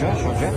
Hoca, hoca.